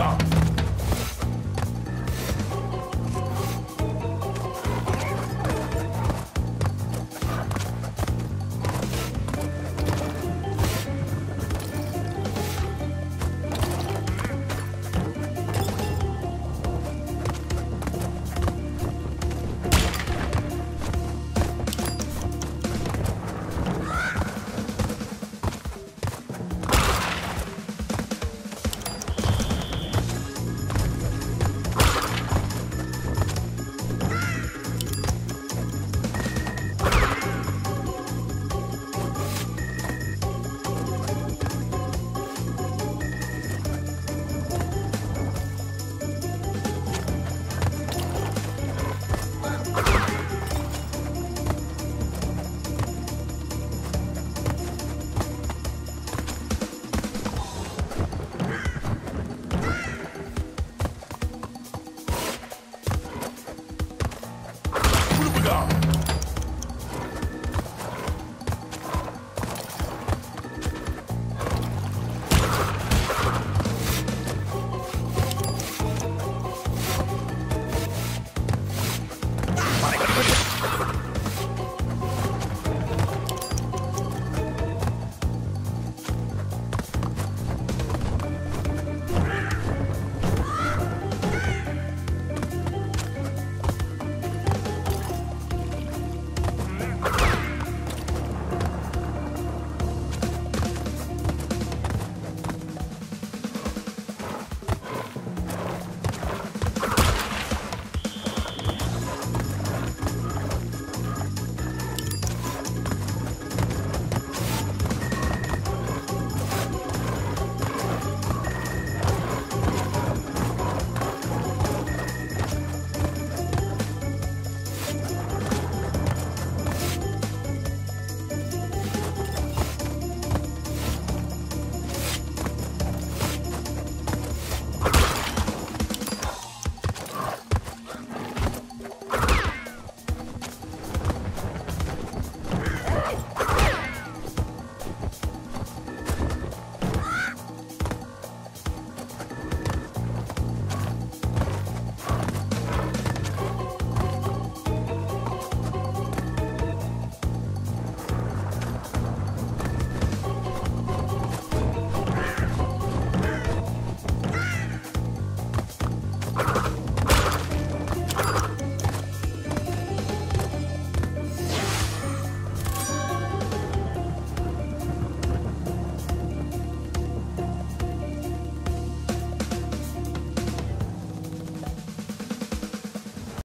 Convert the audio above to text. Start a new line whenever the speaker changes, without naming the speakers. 杠。
go.